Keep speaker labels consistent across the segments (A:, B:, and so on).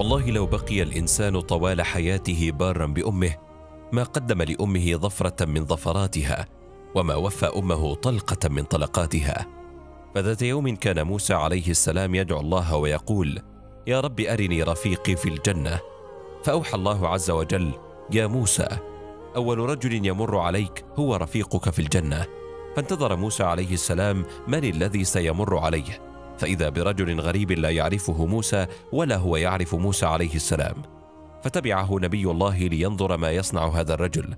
A: والله لو بقي الإنسان طوال حياته بارا بأمه ما قدم لأمه ظفرة من ظفراتها وما وفى أمه طلقة من طلقاتها. فذات يوم كان موسى عليه السلام يدعو الله ويقول يا رب أرني رفيقي في الجنة. فأوحى الله عز وجل يا موسى أول رجل يمر عليك هو رفيقك في الجنة. فانتظر موسى عليه السلام من الذي سيمر عليه؟ فإذا برجل غريب لا يعرفه موسى ولا هو يعرف موسى عليه السلام فتبعه نبي الله لينظر ما يصنع هذا الرجل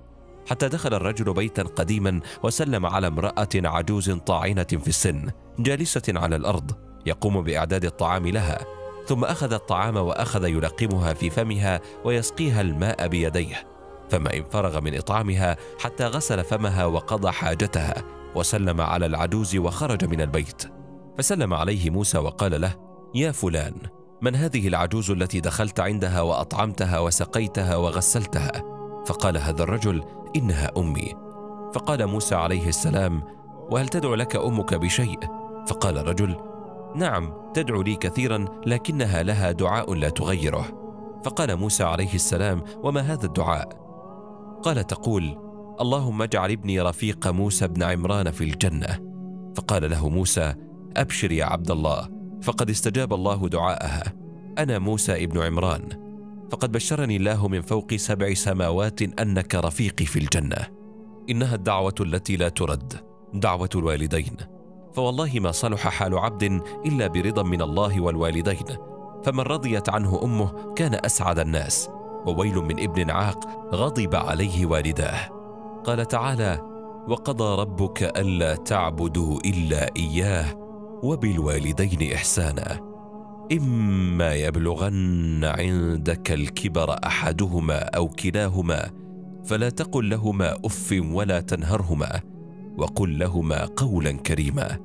A: حتى دخل الرجل بيتا قديما وسلم على امرأة عجوز طاعنة في السن جالسة على الأرض يقوم بإعداد الطعام لها ثم أخذ الطعام وأخذ يلقمها في فمها ويسقيها الماء بيديه فما إن فرغ من إطعامها حتى غسل فمها وقضى حاجتها وسلم على العجوز وخرج من البيت. فسلم عليه موسى وقال له يا فلان من هذه العجوز التي دخلت عندها وأطعمتها وسقيتها وغسلتها فقال هذا الرجل إنها أمي. فقال موسى عليه السلام وهل تدعو لك أمك بشيء فقال الرجل نعم تدعو لي كثيرا لكنها لها دعاء لا تغيره. فقال موسى عليه السلام وما هذا الدعاء قال تقول اللهم اجعل ابني رفيق موسى بن عمران في الجنة. فقال له موسى أبشر يا عبد الله. فقد استجاب الله دعاءها. أنا موسى ابن عمران. فقد بشرني الله من فوق سبع سماوات أنك رفيقي في الجنة. إنها الدعوة التي لا ترد. دعوة الوالدين. فوالله ما صلح حال عبد إلا برضا من الله والوالدين. فمن رضيت عنه أمه كان أسعد الناس. وويل من ابن عاق غضب عليه والداه. قال تعالى وقضى ربك ألا تعبدوا إلا إياه وبالوالدين إحسانا. إما يبلغن عندك الكبر أحدهما أو كلاهما فلا تقل لهما أف ولا تنهرهما وقل لهما قولا كريما.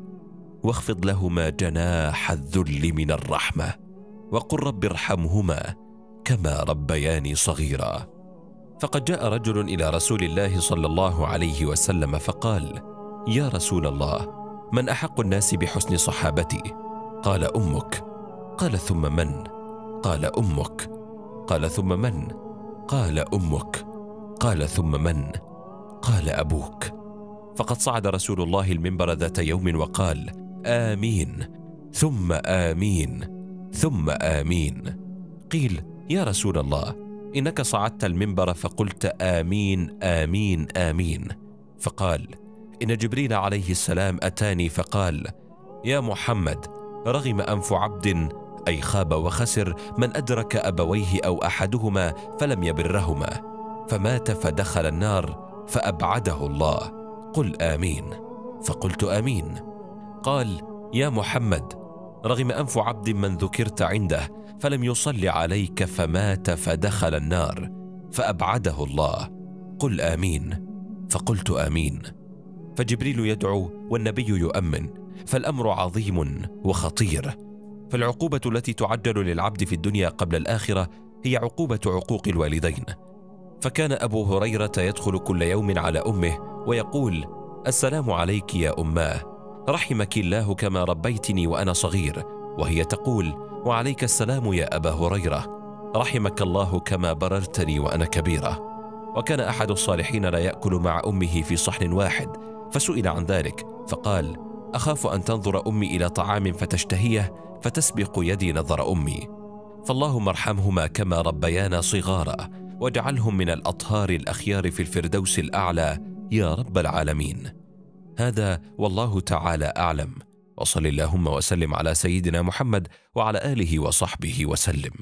A: واخفض لهما جناح الذل من الرحمة وقل رب ارحمهما كما ربياني صغيرا. فقد جاء رجل إلى رسول الله صلى الله عليه وسلم فقال يا رسول الله من أحق الناس بحسن صحابتي؟ قال أمك. قال ثم من؟ قال أمك. قال ثم من؟ قال أمك. قال ثم من؟ قال أبوك. فقد صعد رسول الله المنبر ذات يوم وقال آمين. ثم آمين. ثم آمين. قيل يا رسول الله إنك صعدت المنبر فقلت آمين آمين آمين. فقال إن جبريل عليه السلام أتاني فقال يا محمد رغم أنف عبد أي خاب وخسر من أدرك أبويه أو أحدهما فلم يبرهما فمات فدخل النار فأبعده الله. قل آمين. فقلت آمين. قال يا محمد رغم أنف عبد من ذكرت عنده فلم يصل عليك فمات فدخل النار فأبعده الله. قل آمين. فقلت آمين. فجبريل يدعو والنبي يؤمن فالأمر عظيم وخطير. فالعقوبة التي تعجل للعبد في الدنيا قبل الآخرة هي عقوبة عقوق الوالدين. فكان أبو هريرة يدخل كل يوم على أمه ويقول السلام عليك يا اماه رحمك الله كما ربيتني وأنا صغير وهي تقول وعليك السلام يا أبا هريرة رحمك الله كما بررتني وأنا كبيرة وكان أحد الصالحين لا يأكل مع أمه في صحن واحد فسئل عن ذلك فقال أخاف أن تنظر أمي إلى طعام فتشتهيه فتسبق يدي نظر أمي. فاللهم ارحمهما كما ربيانا صغارا واجعلهم من الأطهار الأخيار في الفردوس الأعلى يا رب العالمين. هذا والله تعالى أعلم. وصل اللهم وسلم على سيدنا محمد وعلى آله وصحبه وسلم.